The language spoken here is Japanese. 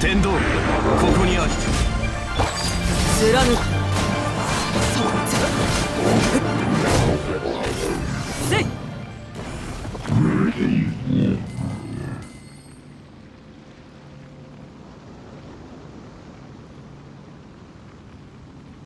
天道ここにあり貫く。